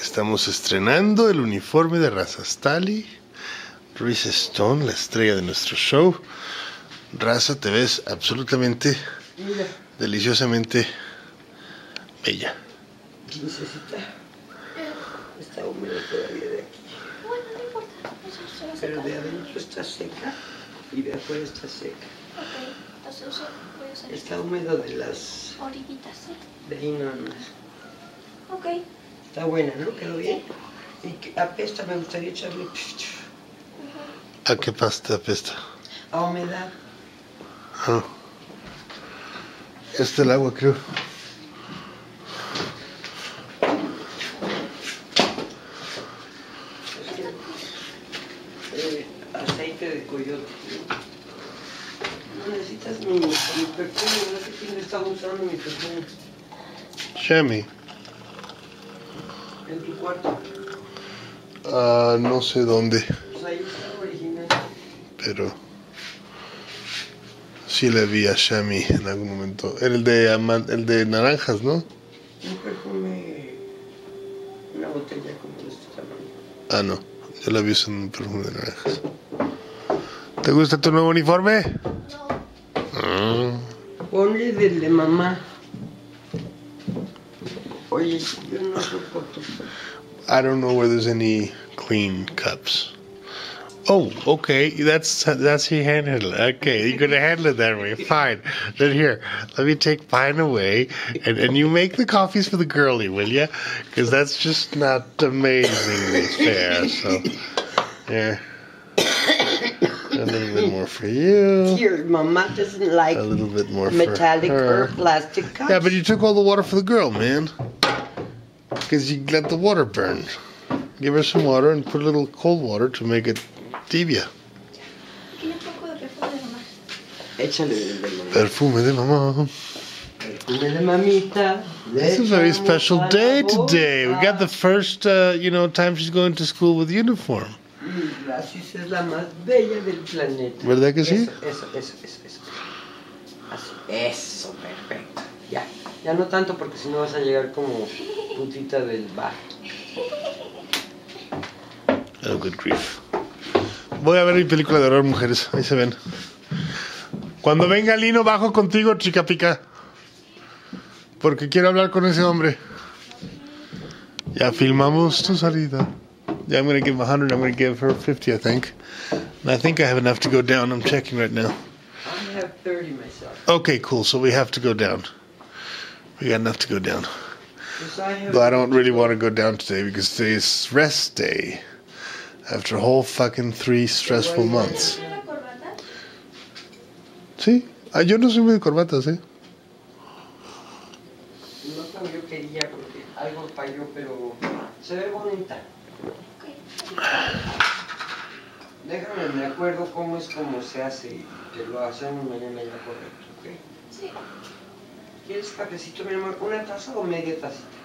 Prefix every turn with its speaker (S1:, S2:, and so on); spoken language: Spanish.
S1: Estamos estrenando el uniforme de raza Stali. Reese Stone, la estrella de nuestro show. Raza, te ves absolutamente,
S2: Mira,
S1: deliciosamente bella.
S2: necesita. Está húmedo todavía de aquí.
S3: Bueno, no importa. Se
S2: Pero de adentro está seca y de afuera está seca.
S3: Ok, entonces uso- voy a usar
S2: Está húmedo de las.
S3: orillitas, ¿sí?
S2: de ahí nada más.
S3: Ok.
S2: Está buena, ¿no? ¿Quedó bien? Y que apesta, me gustaría echarle
S1: ¿A qué pasta apesta?
S2: a humedad.
S1: Ah. Este es el agua, creo.
S2: Eh, aceite de coyote. No necesitas mi, mi perfume, no sé quién está usando mi perfume.
S1: Shami.
S2: En tu cuarto.
S1: Ah, no sé dónde,
S2: Pues ahí está el original.
S1: pero sí le vi a Shami en algún momento. Era el de, el de naranjas, ¿no?
S2: Un perfume, una botella como de este tamaño.
S1: Ah, no. Yo la vi usando un perfume de naranjas. ¿Te gusta tu nuevo uniforme?
S3: No.
S1: Ah.
S2: Ponle del de mamá. Oye, yo no soporto.
S1: I don't know where there's any clean cups. Oh, okay. That's that's how you handle it. Okay, you're gonna handle it that way. Fine. Then here, let me take mine away, and and you make the coffees for the girlie, will you? Because that's just not amazingly fair. So, here, a little bit more for you.
S2: Here, mama doesn't like
S1: A little bit more
S2: metallic or plastic cups.
S1: Yeah, but you took all the water for the girl, man. Because you let the water burn. Give her some water and put a little cold water to make it tibia.
S3: Tiene un poco de perfume de mamá.
S2: Échale.
S1: Perfume de mamá.
S2: Perfume de mamita.
S1: It's a very special day today. We got the first, uh, you know, time she's going to school with uniform.
S2: Gracias es la más bella del planeta.
S1: ¿Verdad que sí?
S2: Eso, eso, eso, eso. eso. Eso, perfecto. Ya, ya no tanto porque si no vas a llegar como putita del bar.
S1: Oh, good grief. Voy a ver mi película de horror, mujeres. Ahí se ven. Cuando venga Lino, bajo contigo, chica pica. Porque quiero hablar con ese hombre. Ya filmamos tu salida. Yeah, I'm gonna give him 100. I'm gonna give her 50, I think. And I think I have enough to go down. I'm checking right now.
S2: I have 30 myself.
S1: Okay, cool. So we have to go down. We got enough to go down.
S2: Because I
S1: But I don't really want to go down today because today is rest day. After a whole fucking three stressful months.
S3: ¿Tiene una corbata?
S1: Sí. Ah, yo no soy muy de corbatas, ¿eh?
S2: No como yo quería porque algo falló, pero se ve bonita.
S3: Ok.
S2: Déjame, me acuerdo cómo es como se hace y te lo hacemos mañana ya correcto, ¿ok?
S3: Sí.
S2: ¿Quieres cafecito, mi amor? ¿Una taza o media tacita?